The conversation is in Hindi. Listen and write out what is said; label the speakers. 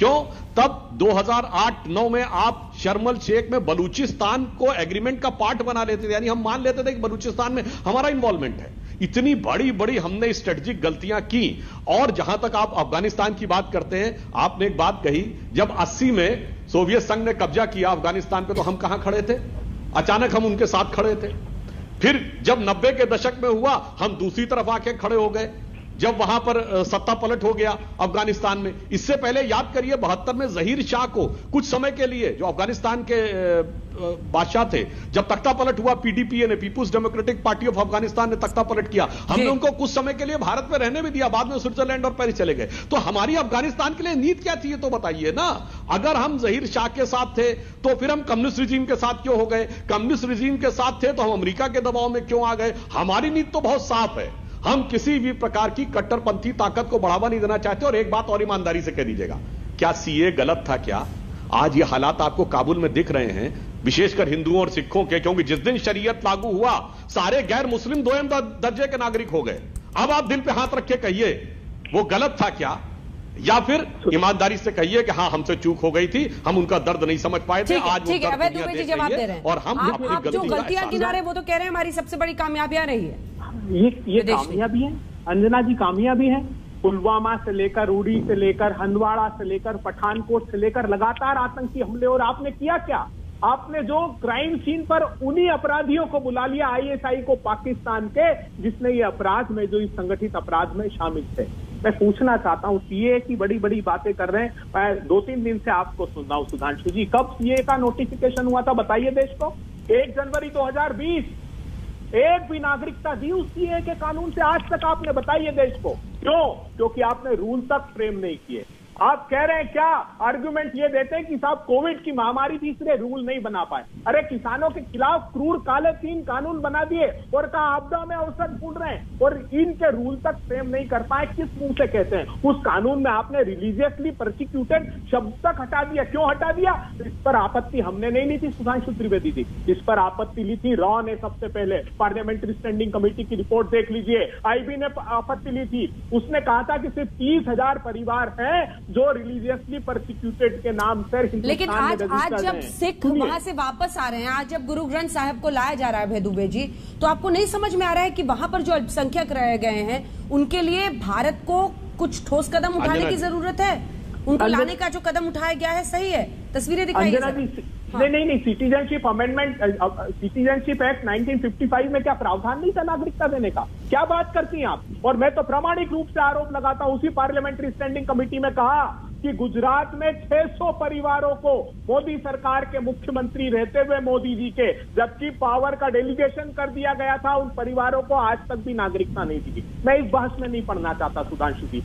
Speaker 1: क्यों? तब 2008-9 में आप शर्मल शेख में बलूचिस्तान को एग्रीमेंट का पार्ट बना लेते थे। यानी हम मान लेते थे कि बलूचिस्तान में हमारा इन्वॉल्वमेंट है। इतनी बड़ी बड़ी हमने स्ट्रेटेजिक गलतियाँ की। और जहाँ तक आप अफ़गानिस्तान की बात करते हैं, आपने एक बात कही, जब 80 में सोवियत संघ ने कब्जा किया अफ़गानिस्तान पे तो हम कहाँ खड़े थे? अचानक हम उनके साथ खड़े थे। फिर जब 90 के दशक में हुआ, हम दूसरी तरफ़ आके खड़े हो गए। जब वहाँ पर सत्ता पलट हो गया अफ़गानिस्तान में। इससे पहले याद करिए बहत्तर में जहीर शाह को कुछ समय के लिए जो अफ़गानिस्तान के बादशाह थे जब तख्ता पलट हुआ पीडीपीए ने people's democratic party of Afghanistan ने तख्ता पलट किया। हमने उनको कुछ समय के लिए भारत में रहने भी दिया बाद में स्विट्जरलैंड और पेरिस चले गए। तो हमारी अफ़गानिस्तान के लिए नीति क्या चाहिए तो बताइए ना? अगर हम जहीर शाह के साथ थे तो फिर हम कम्युनिस्ट रिजीम के साथ क्यों हो गए? कम्युनिस्ट रिजीम के साथ थे तो हम अमरीका के दबाव में क्यों आ गए? हमारी नीति तो बहुत साफ़ है। हम किसी भी प्रकार की कट्टरपंथी ताकत को बढ़ावा नहीं देना चाहते और एक बात और ईमानदारी से कह दीजिएगा। क्या सीए गलत था क्या? आज ये हालात आपको काबुल में दिख रहे हैं विशेषकर हिंदुओं और सिखों के क्योंकि जिस दिन शरीयत लागू हुआ सारे गैर मुस्लिम दोयम दर्जे के नागरिक हो गए। अब आप दिल पे हाथ रख के कहिए वो गलत था क्या? या फिर ईमानदारी से कहिए कि हाँ हमसे चूक हो गई थी हम उनका दर्द नहीं समझ पाए थे आज
Speaker 2: ठीक है जवाब दे रहे हैं।
Speaker 1: और हम
Speaker 2: आप, आप जो गलतियाँ गिना रहे वो तो कह रहे हैं हमारी सबसे बड़ी कामयाबियाँ रही है।
Speaker 3: ये ये कामयाबी है अंजना जी कामयाबी है। पुलवामा से लेकर रूड़ी से लेकर हंदवाड़ा से लेकर पठानकोट से लेकर लगातार आतंकी हमले और आपने किया क्या? आपने जो क्राइम सीन पर उन्हीं अपराधियों को बुला लिया आईएसआई को पाकिस्तान के जिसने ये अपराध में जो इस संगठित अपराध में शामिल थे। मैं पूछना चाहता हूँ सीए की बड़ी बड़ी बातें कर रहे हैं। मैं दो तीन दिन से आपको सुन रहा हूँ सुधांशु जी। कब सीए का नोटिफिकेशन हुआ था बताइए देश को? एक जनवरी 2020 एक भी नागरिकता दी उस सीए के कानून से आज तक आपने बताइए देश को। क्यों? क्योंकि आपने रूल तक फ्रेम नहीं किए। आप कह रहे हैं, क्या आर्ग्यूमेंट ये देते हैं कि साहब कोविड की महामारी थी इसलिए रूल नहीं बना पाए? अरे, किसानों के खिलाफ क्रूर, काले तीन कानून बना दिए और कहा आपदा में अवसर ढूंढ रहे हैं। और इनके रूल तक फ्रेम नहीं कर पाए, किस मुँह से कहते हैं? उस कानून में आपने रिलीजियसली प्रोसिक्यूटेड शब्द तक हटा दिया। क्यों हटा दिया? इस पर आपत्ति हमने नहीं ली थी, सुधांशु त्रिवेदी थी इस पर आपत्ति ली थी, रॉ ने सबसे पहले पार्लियामेंट्री स्टैंडिंग कमेटी की रिपोर्ट देख लीजिए। आईबी ने आपत्ति ली थी। उसने कहा था कि सिर्फ़ तीस हज़ार परिवार है जो रिलीजियसली प्रोसिक्यूटेड के नाम पर
Speaker 2: लेकिन आज आज जब सिख वहाँ से वापस आ रहे हैं आज जब गुरु ग्रंथ साहब को लाया जा रहा है भेदुबे जी तो आपको नहीं समझ में आ रहा है कि वहाँ पर जो अल्पसंख्यक रह गए हैं उनके लिए भारत को कुछ ठोस कदम उठाने की ज़रूरत है? उनको लाने का जो कदम उठाया गया है सही है? तस्वीरें दिखाई
Speaker 3: हाँ। नहीं नहीं नहीं सिटीजनशिप अमेंडमेंट सिटीजनशिप एक्ट 1955 में क्या प्रावधान नहीं था नागरिकता देने का? क्या बात करती हैं आप? और मैं तो प्रामाणिक रूप से आरोप लगाता हूँ, उसी पार्लियामेंट्री स्टैंडिंग कमेटी में कहा कि गुजरात में 600 परिवारों को मोदी सरकार के मुख्यमंत्री रहते हुए मोदी जी के, जबकि पावर का डेलीगेशन कर दिया गया था, उन परिवारों को आज तक भी नागरिकता नहीं दी मैं इस बहस में नहीं पढ़ना चाहता, सुधांशु जी।